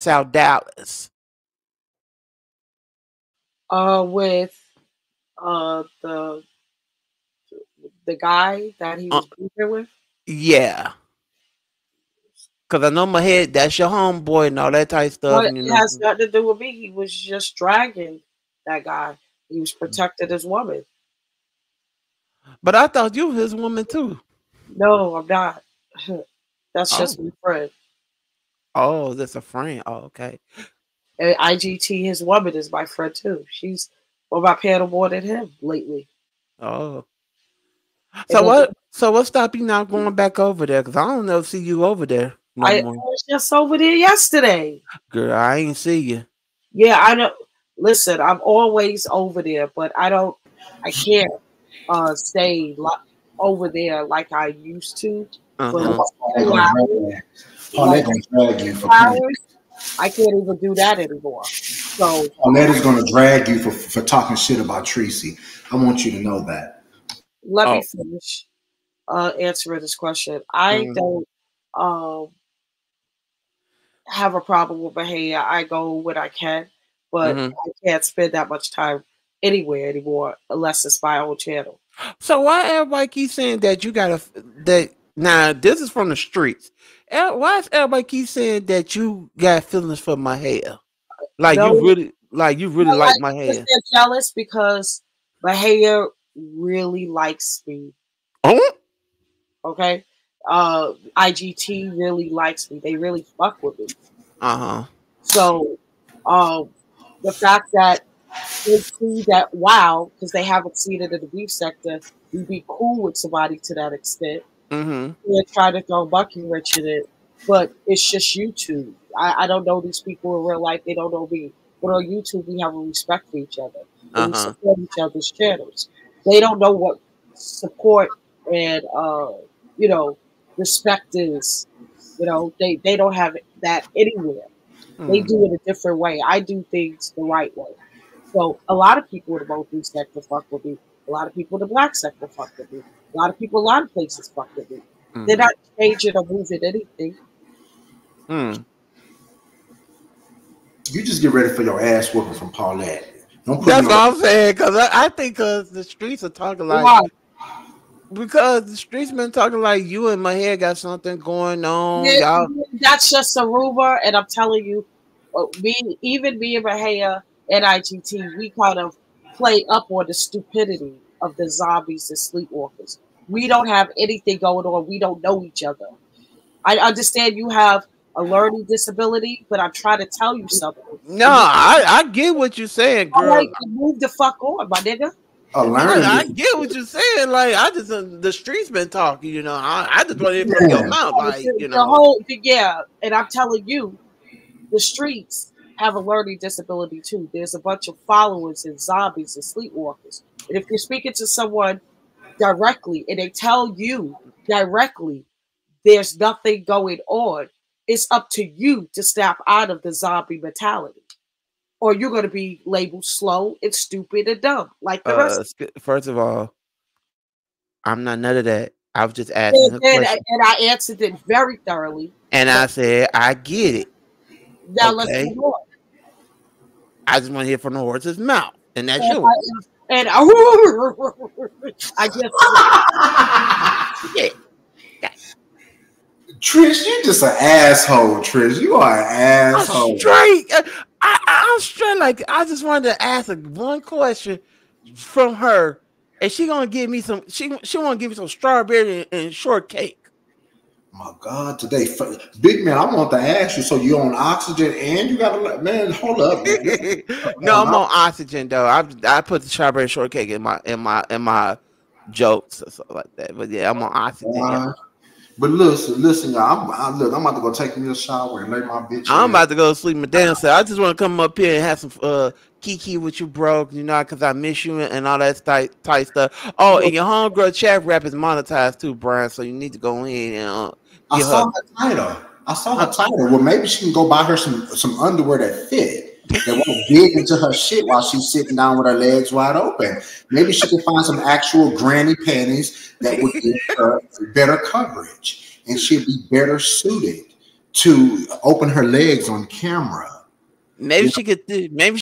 South Dallas? Uh, with uh the the guy that he was uh, with. Yeah. Cause I know Mahia, that's your homeboy and all that type of stuff. It know. has nothing to do with me. He was just dragging that guy. He was protected his woman. But I thought you was his woman too. No, I'm not. That's oh. just my friend. Oh, that's a friend. Oh, okay. And IGT, his woman, is my friend too. She's on my more than him lately. Oh. So what? So what stop you not going back over there? Because I don't know see you over there. No I, I was just over there yesterday. Girl, I ain't see you. Yeah, I know. Listen, I'm always over there, but I don't. I can't uh stay like over there like I used to. Uh-huh. Paulette gonna drag you for I can't even do that anymore. So Paulette is gonna drag you for, for talking shit about Tracy. I want you to know that. Let oh. me finish uh answering this question. I mm. don't um have a problem with behavior. I go when I can, but mm-hmm. I can't spend that much time anywhere anymore unless it's my own channel. So why everybody keep saying that you gotta that now this is from the streets. Why is everybody keep saying that you got feelings for Mahia? Like no, you really like you really like, like Mahia. They're jealous because Mahia really likes me. Oh okay. Uh IGT really likes me. They really fuck with me. Uh-huh. So um the fact that they see that wow, because they haven't seen it in the beef sector, you be cool with somebody to that extent. Mm-hmm. And try to throw Bucky Rich in it, but it's just YouTube. I, I, don't know these people in real life. They don't know me. But on YouTube, we have a respect for each other. Uh-huh. We support each other's channels. They don't know what support and uh, you know respect is. You know, they they don't have that anywhere. Mm. They do it a different way. I do things the right way. So a lot of people in the multi sector fuck with me. A lot of people in the black sector fuck with me. A lot of people, a lot of places fuck with me. Mm. They're not changing or moving anything. Hmm. You just get ready for your ass whooping from Paulette. Don't put That's what I'm saying. Because I, I, think because the streets are talking like. Why? Because the streets been talking like you and Mahia got something going on. Yeah, that's just a rumor, and I'm telling you, uh, me, even me and Mahia and IGT, we kind of play up on the stupidity of the zombies and sleepwalkers. We don't have anything going on. We don't know each other. I understand you have a learning disability, but I'm trying to tell you something. No, I, I get what you're saying, girl. Like, move the fuck on, my nigga. A learning. I, I get what you're saying. Like I just uh, the streets been talking. You know, I, I just want to hear from your mouth. Like you know, the whole yeah. And I'm telling you, the streets have a learning disability too. There's a bunch of followers and zombies and sleepwalkers. And if you're speaking to someone directly and they tell you directly there's nothing going on, it's up to you to snap out of the zombie mentality. Or you're going to be labeled slow and stupid and dumb, like the uh, rest. First of all, I'm not none of that. I was just asking. And, and, and I answered it very thoroughly. And I said, I get it. Now okay. let's move on. I just want to hear from the horse's mouth, and that's and you. I, and I, I just yeah. Trish, you just an asshole, Trish. You are an asshole. I'm straight. Uh, I, I'm straight. Like I just wanted to ask one question from her, and she gonna give me some. She she want to give me some strawberry and shortcake my God, today, big man, I want to ask you. So you on oxygen and you got to man, hold up. no, I'm on oxygen though. I I put the strawberry shortcake in my in my in my jokes or something like that. But yeah, I'm on oxygen. Uh, but listen, listen, y'all. I'm, I, look, I'm about to go take me a shower and lay my bitch. I'm in. about to go sleep. My damn self. I just want to come up here and have some uh kiki with you, bro. You know, because I miss you and all that tight, tight stuff. Oh, and your homegirl chat rap is monetized too, Brian. So you need to go in and uh, I saw her. the title. I saw the title. Well, maybe she can go buy her some some underwear that fit. That won't dig into her shit while she's sitting down with her legs wide open. Maybe she can find some actual granny panties that would give her better coverage, and she'd be better suited to open her legs on camera. Maybe she could. Maybe